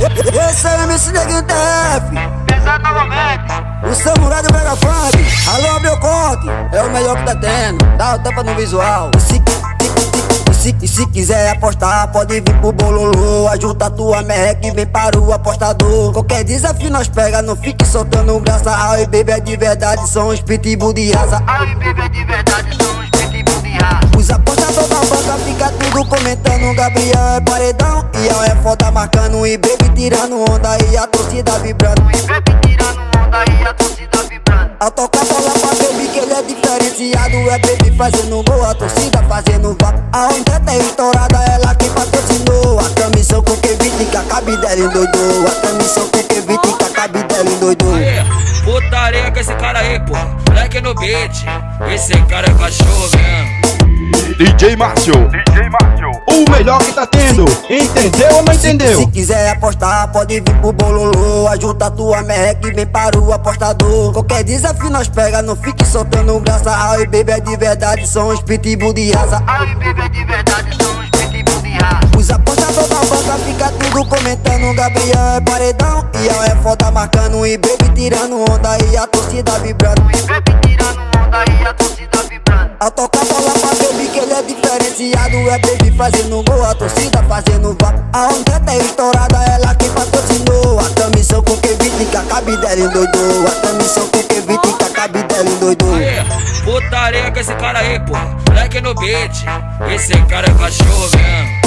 Esse é o MC Neguinho TF Pesado novamente. O samurai do Mega Funk. Alô, meu conte É o melhor que tá tendo. Dá o tampa no visual. E se, e se, e se quiser apostar Pode vir pro bololô Ajunta tua merreca e vem para o apostador. Qualquer desafio nós pega Não fique soltando graça. Ai, baby, é de verdade São os pitbull de raça Ai, bebê de verdade, somos pitbull de raça. Gabriel é paredão Ian é foda marcando E baby tirando onda E a torcida vibrando E bebê tirando onda e a torcida vibrando. Ao tocar bola pra baby que ele é diferenciado É baby fazendo gol, a torcida fazendo vapo A onda é estourada, ela que patrocinou A transmissão com que que a cabe dela endoidou A transmissão com que que a cabe dela endoidou putaria com esse cara aí, pô. Moleque no beat. Esse cara é cachorro mesmo. DJ Márcio, DJ Márcio. Melhor que tá tendo. Entendeu ou não Se entendeu? quiser apostar, pode vir pro bololô. Ajunta tua merreca e vem para o apostador. Qualquer desafio nós pega, não fique soltando graça. Ai, baby, é de verdade, são os pitbull de raça. Ai, bebê de verdade, somos pitbull de raça. Os apostadores da banca fica tudo comentando. Gabriel é paredão, Ian é foda marcando. E baby tirando onda e a torcida vibrando. E bebê diferenciado É baby fazendo gol, a torcida fazendo vapo A onda é estourada, ela que patrocinou A transmissão com que que a cabe dela endoidou A transmissão com que que a cabe dela endoidou putaria com esse cara aí, pô. Moleque no beat. Esse cara é cachorro mesmo.